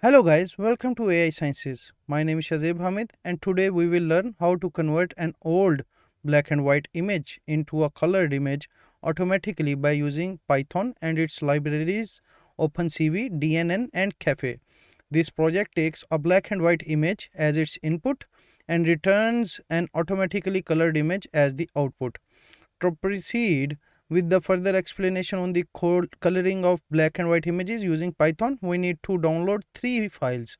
Hello guys, welcome to AI Sciences. My name is Shazeb Hamid and today we will learn how to convert an old black and white image into a colored image automatically by using Python and its libraries OpenCV, DNN and Caffe. This project takes a black and white image as its input and returns an automatically colored image as the output. To proceed, with the further explanation on the coloring of black and white images using Python, we need to download three files.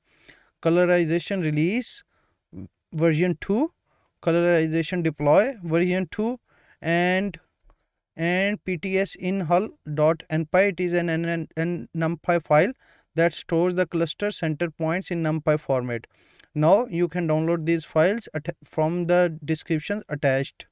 Colorization release version 2, colorization deploy version 2 and and pts in hull.numpy it is an, an, an numpy file that stores the cluster center points in numpy format. Now you can download these files from the description attached.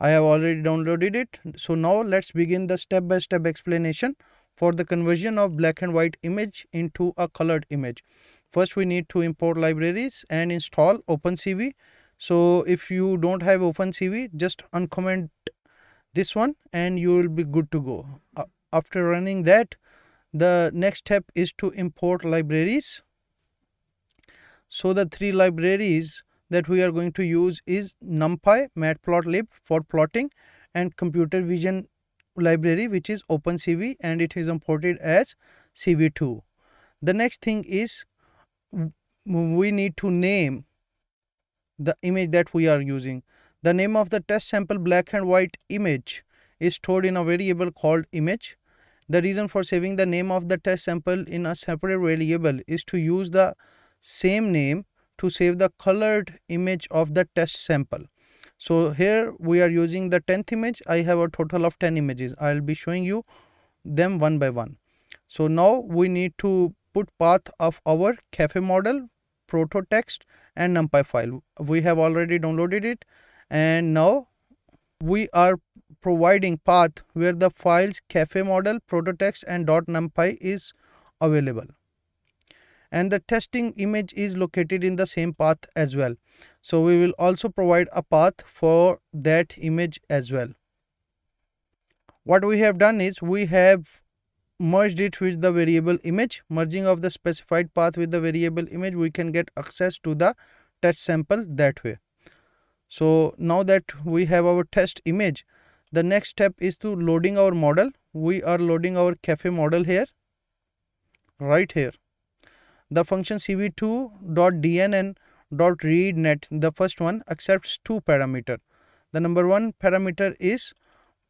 I have already downloaded it. So now let's begin the step by step explanation for the conversion of black and white image into a colored image. First we need to import libraries and install OpenCV. So if you don't have OpenCV just uncomment this one and you will be good to go. After running that the next step is to import libraries. So the three libraries that we are going to use is NumPy, Matplotlib for plotting and computer vision library which is OpenCV and it is imported as CV2. The next thing is we need to name the image that we are using. The name of the test sample black and white image is stored in a variable called image. The reason for saving the name of the test sample in a separate variable is to use the same name to save the colored image of the test sample. So here we are using the 10th image. I have a total of 10 images. I will be showing you them one by one. So now we need to put path of our Caffe model, proto text and numpy file. We have already downloaded it and now we are providing path where the files Caffe model, proto text and .numpy is available and the testing image is located in the same path as well. So we will also provide a path for that image as well. What we have done is we have merged it with the variable image merging of the specified path with the variable image we can get access to the test sample that way. So now that we have our test image the next step is to loading our model. We are loading our Caffe model here right here the function cv2.dnn.readnet the first one accepts two parameter. The number one parameter is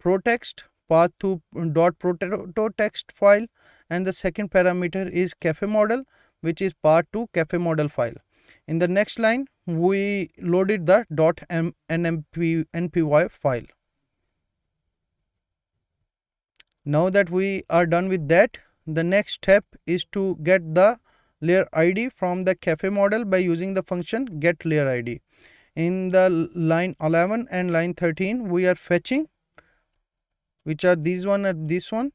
protext path to dot proto text file and the second parameter is Caffe model which is path to Caffe model file. In the next line we loaded the dot nmp npy file. Now that we are done with that the next step is to get the layer id from the Caffe model by using the function get layer id. In the line 11 and line 13 we are fetching which are these one and this one.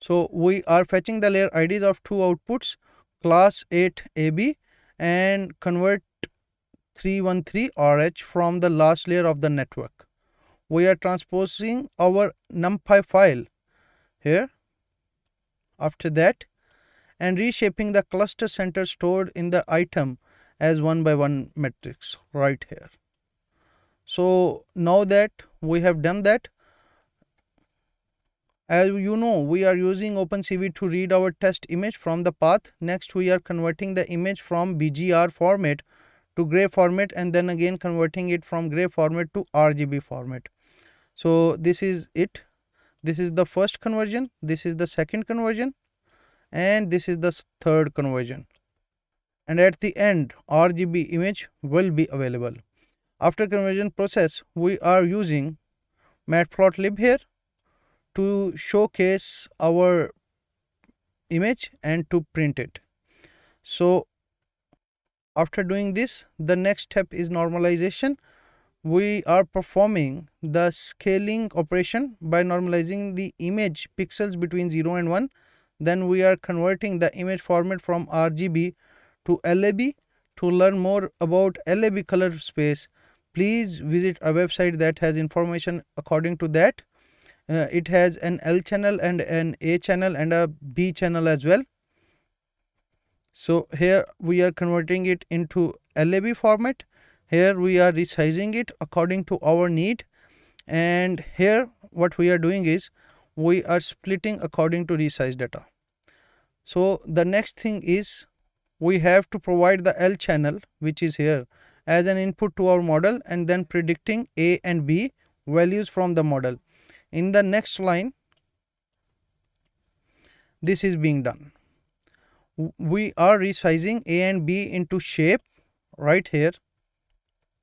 So we are fetching the layer ids of two outputs class 8 ab and convert 313 rh from the last layer of the network. We are transposing our numpy file here. After that and reshaping the cluster center stored in the item as one by one matrix right here. So now that we have done that, as you know, we are using OpenCV to read our test image from the path. Next, we are converting the image from BGR format to gray format and then again converting it from gray format to RGB format. So this is it. This is the first conversion. This is the second conversion and this is the third conversion and at the end RGB image will be available. After conversion process we are using matplotlib here to showcase our image and to print it. So after doing this the next step is normalization we are performing the scaling operation by normalizing the image pixels between 0 and 1 then we are converting the image format from RGB to LAB. To learn more about LAB color space, please visit a website that has information according to that. Uh, it has an L channel and an A channel and a B channel as well. So here we are converting it into LAB format. Here we are resizing it according to our need. And here what we are doing is we are splitting according to resize data so the next thing is we have to provide the L channel which is here as an input to our model and then predicting A and B values from the model. In the next line, this is being done. We are resizing A and B into shape right here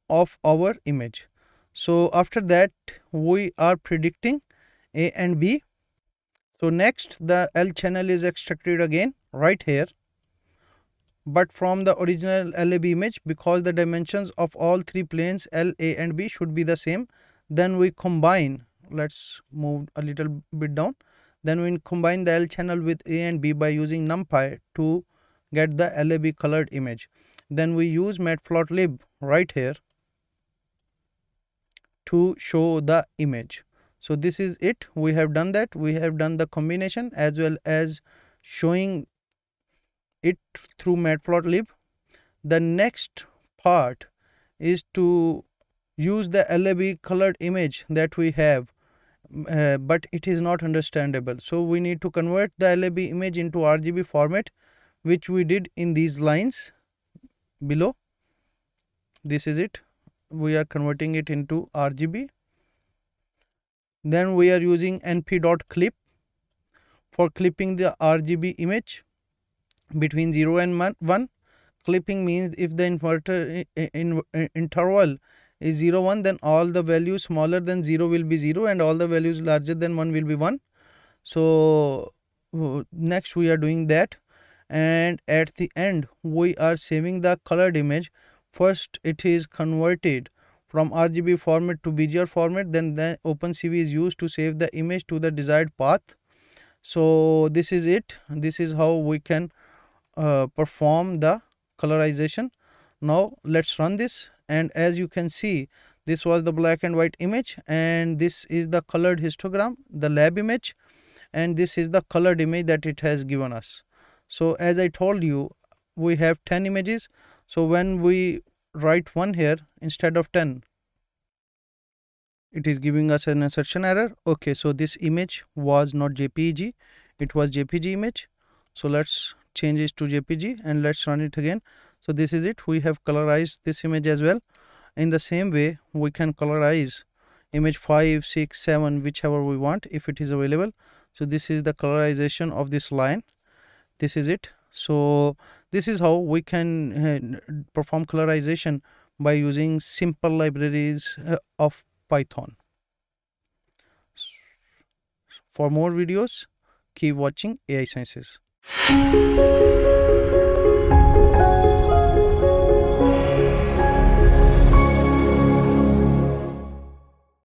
of our image. So after that, we are predicting A and B. So next the L channel is extracted again right here but from the original LAB image because the dimensions of all three planes L, A and B should be the same. Then we combine, let's move a little bit down. Then we combine the L channel with A and B by using NumPy to get the LAB colored image. Then we use matplotlib right here to show the image. So this is it. We have done that. We have done the combination as well as showing it through matplotlib. The next part is to use the lab colored image that we have uh, but it is not understandable. So we need to convert the lab image into rgb format which we did in these lines below. This is it. We are converting it into rgb then we are using np.clip for clipping the rgb image between 0 and 1 clipping means if the inverter in, in interval is 0 1 then all the values smaller than 0 will be 0 and all the values larger than 1 will be 1 so uh, next we are doing that. And at the end we are saving the colored image. First it is converted from RGB format to BGR format then then OpenCV is used to save the image to the desired path. So this is it. This is how we can uh, perform the colorization. Now let's run this. And as you can see this was the black and white image and this is the colored histogram the lab image and this is the colored image that it has given us. So as i told you we have 10 images. So when we write one here instead of 10 it is giving us an assertion error. Okay so this image was not jpeg it was jpg image. So let's change it to jpg and let's run it again. So this is it. We have colorized this image as well. In the same way we can colorize image 5 6 7 whichever we want if it is available. So this is the colorization of this line. This is it so this is how we can uh, perform colorization by using simple libraries uh, of python. For more videos keep watching ai sciences